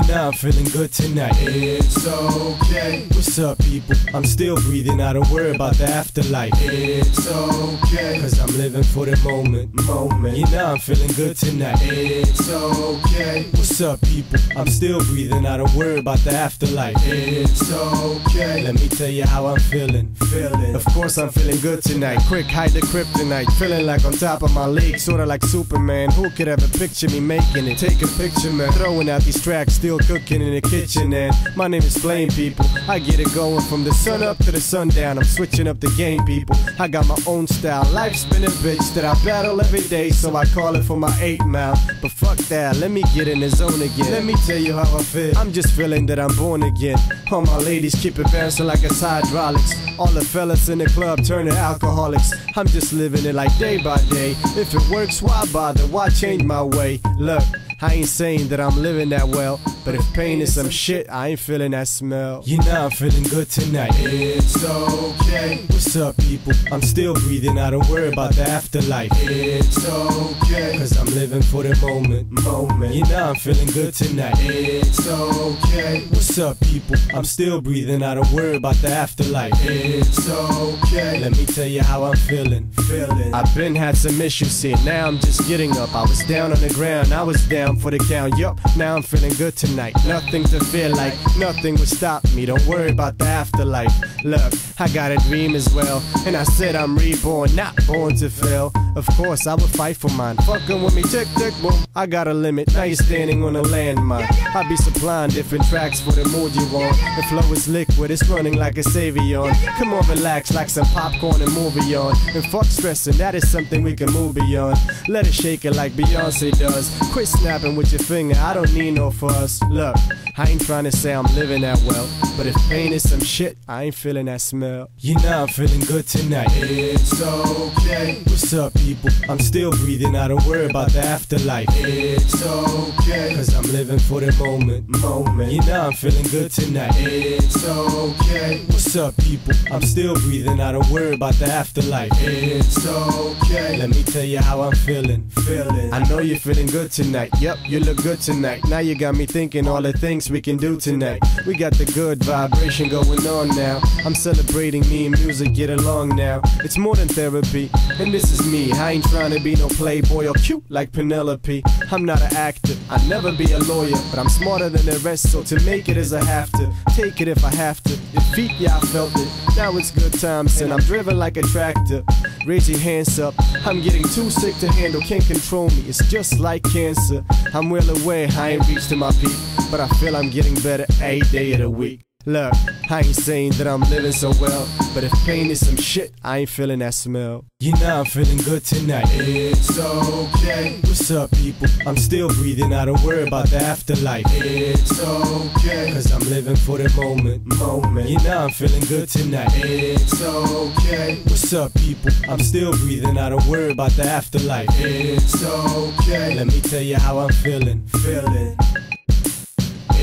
know I'm feeling good tonight. It's okay, What's up, people? I'm still breathing, I don't worry about the afterlife. it's okay, Cause I'm living for the moment. moment. You know I'm feeling good tonight. It's okay, What's up, people? I'm still breathing, I don't worry about the afterlife. it's okay. Let me tell you how I'm feeling. Feeling. Of course I'm feeling good tonight. Quick hide the kryptonite. Feeling like on top of my league, sorta like Superman. Who could ever picture me making it? Take a picture, man. Throwing out these tracks, still cooking in the kitchen. And my name is Flame People. I get it going from the sun up to the sundown. I'm switching up the game, people. I got my own style. Life's been a bitch that I battle every day, so I call it for my eight mile. But fuck that, let me get in the zone again. Let me tell you how I feel. I'm just feeling that I'm born again. All my ladies keep it bouncing like it's hydraulics. All the fellas in the club turn to alcoholics. I'm just living it like day by day. If it works, why bother? Why change my way? Look, I ain't saying that I'm living that well, but if pain is some shit, I ain't feeling that smell. You know I'm feeling good tonight. It's okay, What's up, people? I'm still breathing, I don't worry about the afterlife. it's okay, Cause I'm living for the moment. moment. You know I'm feeling good tonight. It's okay, What's up, people? I'm still breathing, I don't worry about the afterlife. it's okay. Let me tell you how I'm feeling. Feeling. I've been had some issues, here. now I'm just getting up. I was down on the ground, I was down for the count. Yup, now I'm feeling good tonight. Nothing to feel like, nothing will stop me. Don't worry about the afterlife. Look, I got a dream as well, and I said I'm reborn, not born to fail. Of course, I would fight for mine. Fucking with me, tick tick boom. I got a limit, now you're standing on a landmine. I be supplying different tracks for the mood you want. The flow is liquid, it's running like a Savion. Come on, relax like some popcorn and movie on. And fuck stressing, that is something we can move beyond. Let it shake it like Beyonce does. Quit with your finger, I don't need no fuss. Look, I ain't trying to say I'm living that well, but if pain is some shit, I ain't feeling that smell. You know I'm feeling good tonight. It's okay, What's up, people? I'm still breathing, I don't worry about the afterlife. it's okay, Cause I'm living for the moment. moment. You know I'm feeling good tonight. It's okay, What's up, people? I'm still breathing, I don't worry about the afterlife. it's okay. Let me tell you how I'm feeling. Feeling. I know you're feeling good tonight. Yep, you look good tonight. Now you got me thinking all the things we can do tonight. We got the good vibration going on now. I'm celebrating me and music, get along now. It's more than therapy, and this is me. I ain't trying to be no playboy or cute like Penelope. I'm not an actor, I'll never be a lawyer, but I'm smarter than the rest, so to make it is a have to. Take it if I have to. Defeat, yeah, I felt it. Now it's good times, and I'm driven like a tractor. Raise your hands up. I'm getting too sick to handle, can't control me. It's just like cancer. I'm well aware I ain't reached to my peak, but I feel I'm getting better every day of the week. Look, I ain't saying that I'm living so well, but if pain is some shit, I ain't feeling that smell. You know I'm feeling good tonight. It's okay, What's up, people? I'm still breathing, I don't worry about the afterlife. it's okay, Cause I'm living for the moment. moment. You know I'm feeling good tonight. It's okay, What's up, people? I'm still breathing, I don't worry about the afterlife. it's okay, Let me tell you how I'm feeling. feeling.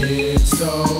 It's okay,